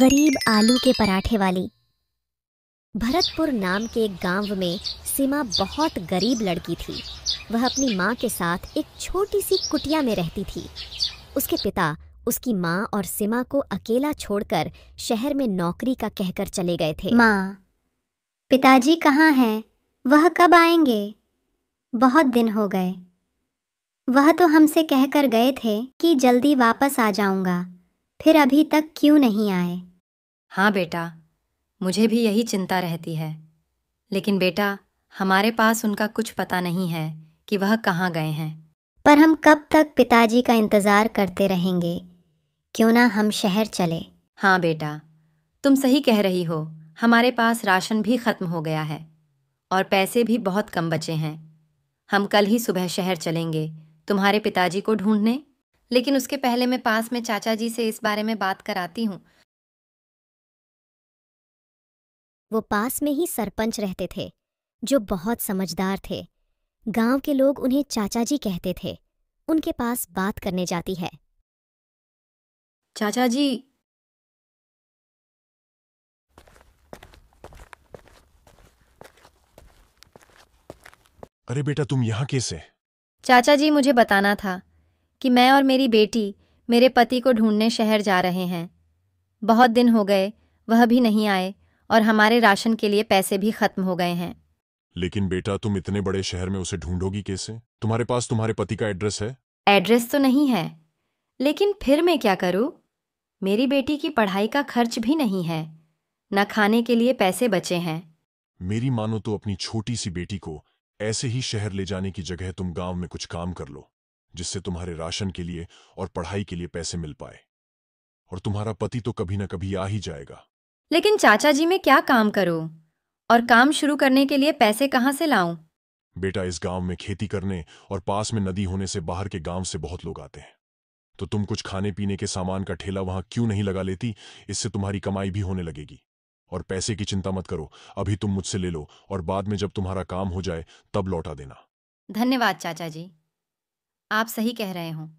गरीब आलू के पराठे वाली। भरतपुर नाम के एक गाँव में सीमा बहुत गरीब लड़की थी। वह अपनी माँ के साथ एक छोटी सी कुटिया में रहती थी। उसके पिता उसकी माँ और सीमा को अकेला छोड़कर शहर में नौकरी का कहकर चले गए थे। माँ, पिताजी कहाँ हैं? वह कब आएँगे? बहुत दिन हो गए। वह तो हमसे कहकर गए थे कि जल्दी वापस आ जाऊँगा, फिर अभी तक क्यों नहीं आए? हाँ बेटा मुझे भी यही चिंता रहती है। लेकिन बेटा हमारे पास उनका कुछ पता नहीं है कि वह कहाँ गए हैं। पर हम कब तक पिताजी का इंतज़ार करते रहेंगे? क्यों ना हम शहर चले? हाँ बेटा तुम सही कह रही हो हमारे पास राशन भी ख़त्म हो गया है और पैसे भी बहुत कम बचे हैं। हम कल ही सुबह शहर चलेंगे तुम्हारे पिताजी को ढूँढने। लेकिन उसके पहले मैं पास में चाचा जी से इस बारे में बात कराती हूँ वो पास में ही सरपंच रहते थे जो बहुत समझदार थे। गाँव के लोग उन्हें चाचा जी कहते थे उनके पास बात करने जाती है। चाचा जी। अरे बेटा तुम यहाँ कैसे? चाचा जी मुझे बताना था कि मैं और मेरी बेटी मेरे पति को ढूँढने शहर जा रहे हैं। बहुत दिन हो गए वह भी नहीं आए और हमारे राशन के लिए पैसे भी खत्म हो गए हैं। लेकिन बेटा तुम इतने बड़े शहर में उसे ढूंढोगी कैसे? तुम्हारे पास तुम्हारे पति का एड्रेस है? एड्रेस तो नहीं है। लेकिन फिर मैं क्या करूँ? मेरी बेटी की पढ़ाई का खर्च भी नहीं है। न खाने के लिए पैसे बचे हैं। मेरी मानो तो अपनी छोटी सी बेटी को ऐसे ही शहर ले जाने की जगह तुम गाँव में कुछ काम कर लो जिससे तुम्हारे राशन के लिए और पढ़ाई के लिए पैसे मिल पाए। और तुम्हारा पति तो कभी ना कभी आ ही जाएगा। लेकिन चाचा जी मैं क्या काम करूँ? और काम शुरू करने के लिए पैसे कहाँ से लाऊं? बेटा इस गाँव में खेती करने और पास में नदी होने से बाहर के गाँव से बहुत लोग आते हैं। तो तुम कुछ खाने पीने के सामान का ठेला वहाँ क्यों नहीं लगा लेती? इससे तुम्हारी कमाई भी होने लगेगी। और पैसे की चिंता मत करो अभी तुम मुझसे ले लो और बाद में जब तुम्हारा काम हो जाए तब लौटा देना। धन्यवाद चाचा जी। आप सही कह रहे हो।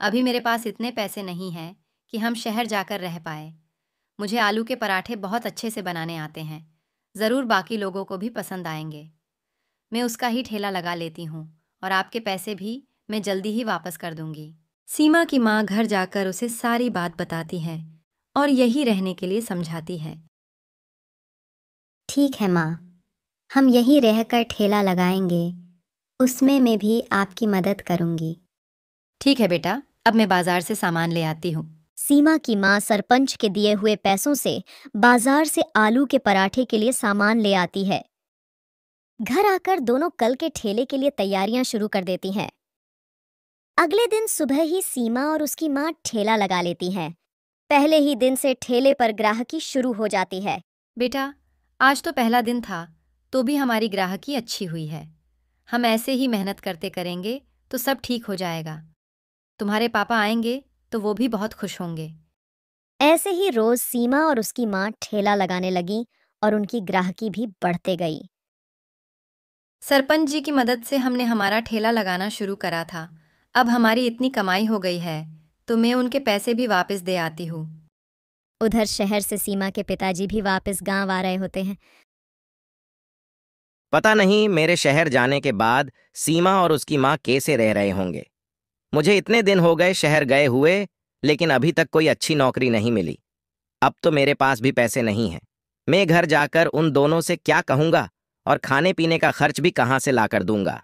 अभी मेरे पास इतने पैसे नहीं हैं कि हम शहर जाकर रह पाए। मुझे आलू के पराठे बहुत अच्छे से बनाने आते हैं। ज़रूर बाकी लोगों को भी पसंद आएँगे। मैं उसका ही ठेला लगा लेती हूँ और आपके पैसे भी मैं जल्दी ही वापस कर दूँगी। सीमा की माँ घर जाकर उसे सारी बात बताती है और यही रहने के लिए समझाती है। ठीक है माँ हम यहीं रहकर ठेला लगाएँगे उसमें मैं भी आपकी मदद करूँगी। ठीक है बेटा अब मैं बाज़ार से सामान ले आती हूँ। सीमा की माँ सरपंच के दिए हुए पैसों से बाज़ार से आलू के पराठे के लिए सामान ले आती है। घर आकर दोनों कल के ठेले के लिए तैयारियाँ शुरू कर देती हैं। अगले दिन सुबह ही सीमा और उसकी माँ ठेला लगा लेती हैं। पहले ही दिन से ठेले पर ग्राहकी शुरू हो जाती है। बेटा, आज तो पहला दिन था तो भी हमारी ग्राहकी अच्छी हुई है। हम ऐसे ही मेहनत करते करेंगे तो सब ठीक हो जाएगा। तुम्हारे पापा आएँगे तो वो भी बहुत खुश होंगे। ऐसे ही रोज सीमा और उसकी माँ ठेला लगाने लगी और उनकी ग्राहकी भी बढ़ते गई। सरपंच जी की मदद से हमने हमारा ठेला लगाना शुरू करा था। अब हमारी इतनी कमाई हो गई है तो मैं उनके पैसे भी वापस दे आती हूँ। उधर शहर से सीमा के पिताजी भी वापस गाँव आ रहे होते हैं। पता नहीं मेरे शहर जाने के बाद सीमा और उसकी माँ कैसे रह रहे होंगे। मुझे इतने दिन हो गए शहर गए हुए लेकिन अभी तक कोई अच्छी नौकरी नहीं मिली। अब तो मेरे पास भी पैसे नहीं हैं। मैं घर जाकर उन दोनों से क्या कहूँगा और खाने पीने का खर्च भी कहाँ से लाकर दूँगा?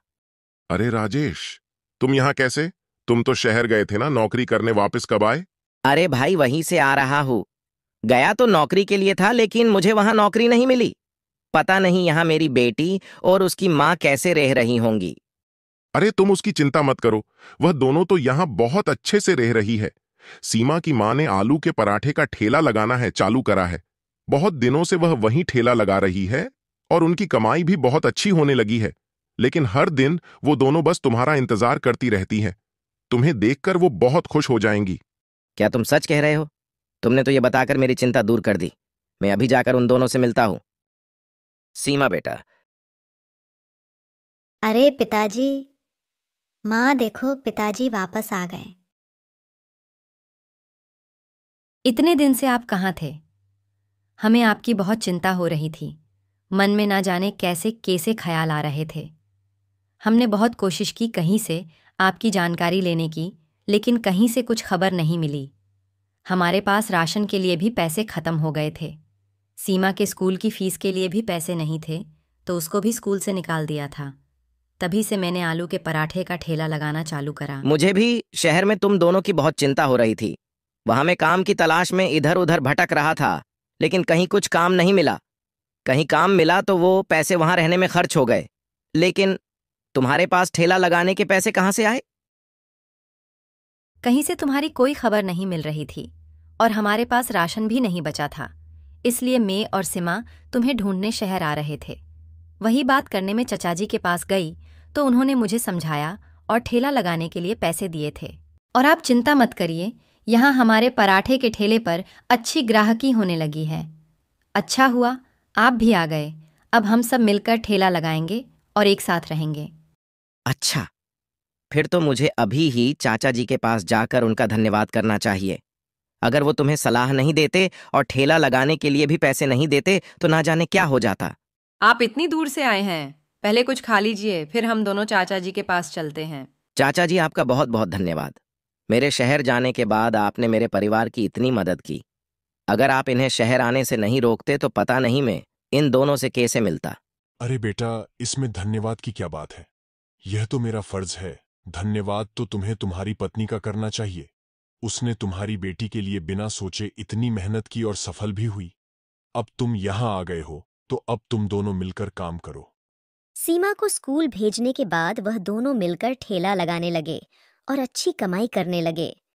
अरे राजेश तुम यहाँ कैसे? तुम तो शहर गए थे ना नौकरी करने वापस कब आए? अरे भाई वहीं से आ रहा हूँ। गया तो नौकरी के लिए था लेकिन मुझे वहाँ नौकरी नहीं मिली। पता नहीं यहाँ मेरी बेटी और उसकी माँ कैसे रह रही होंगी। अरे तुम उसकी चिंता मत करो वह दोनों तो यहाँ बहुत अच्छे से रह रही है। सीमा की माँ ने आलू के पराठे का ठेला लगाना है चालू करा है। बहुत दिनों से वह वहीं ठेला लगा रही है और उनकी कमाई भी बहुत अच्छी होने लगी है लेकिन हर दिन वो दोनों बस तुम्हारा इंतज़ार करती रहती हैं। तुम्हें देखकर वो बहुत खुश हो जाएँगी। क्या तुम सच कह रहे हो? तुमने तो ये बताकर मेरी चिंता दूर कर दी। मैं अभी जाकर उन दोनों से मिलता हूँ। सीमा बेटा। अरे पिताजी माँ देखो, पिताजी वापस आ गए। इतने दिन से आप कहाँ थे? हमें आपकी बहुत चिंता हो रही थी। मन में ना जाने कैसे कैसे ख्याल आ रहे थे। हमने बहुत कोशिश की कहीं से आपकी जानकारी लेने की, लेकिन कहीं से कुछ खबर नहीं मिली। हमारे पास राशन के लिए भी पैसे खत्म हो गए थे। सीमा के स्कूल की फ़ीस के लिए भी पैसे नहीं थे तो उसको भी स्कूल से निकाल दिया था। तभी से मैंने आलू के पराठे का ठेला लगाना चालू करा। मुझे भी शहर में तुम दोनों की बहुत चिंता हो रही थी। वहाँ मैं काम की तलाश में इधर उधर भटक रहा था लेकिन कहीं कुछ काम नहीं मिला। कहीं काम मिला तो वो पैसे वहाँ रहने में खर्च हो गए। लेकिन तुम्हारे पास ठेला लगाने के पैसे कहाँ से आए? कहीं से तुम्हारी कोई खबर नहीं मिल रही थी और हमारे पास राशन भी नहीं बचा था। इसलिए मैं और सिमा तुम्हें ढूँढने शहर आ रहे थे। वही बात करने में चचाजी के पास गई तो उन्होंने मुझे समझाया और ठेला लगाने के लिए पैसे दिए थे। और आप चिंता मत करिए यहाँ हमारे पराठे के ठेले पर अच्छी ग्राहकी होने लगी है। अच्छा हुआ आप भी आ गए। अब हम सब मिलकर ठेला लगाएँगे और एक साथ रहेंगे। अच्छा फिर तो मुझे अभी ही चाचा जी के पास जाकर उनका धन्यवाद करना चाहिए। अगर वो तुम्हें सलाह नहीं देते और ठेला लगाने के लिए भी पैसे नहीं देते तो ना जाने क्या हो जाता। आप इतनी दूर से आए हैं। पहले कुछ खा लीजिए फिर हम दोनों चाचा जी के पास चलते हैं। चाचा जी आपका बहुत बहुत धन्यवाद। मेरे शहर जाने के बाद आपने मेरे परिवार की इतनी मदद की। अगर आप इन्हें शहर आने से नहीं रोकते तो पता नहीं मैं इन दोनों से कैसे मिलता। अरे बेटा इसमें धन्यवाद की क्या बात है? यह तो मेरा फ़र्ज़ है। धन्यवाद तो तुम्हें तुम्हारी पत्नी का करना चाहिए। उसने तुम्हारी बेटी के लिए बिना सोचे इतनी मेहनत की और सफल भी हुई। अब तुम यहाँ आ गए हो तो अब तुम दोनों मिलकर काम करो। सीमा को स्कूल भेजने के बाद वह दोनों मिलकर ठेला लगाने लगे और अच्छी कमाई करने लगे।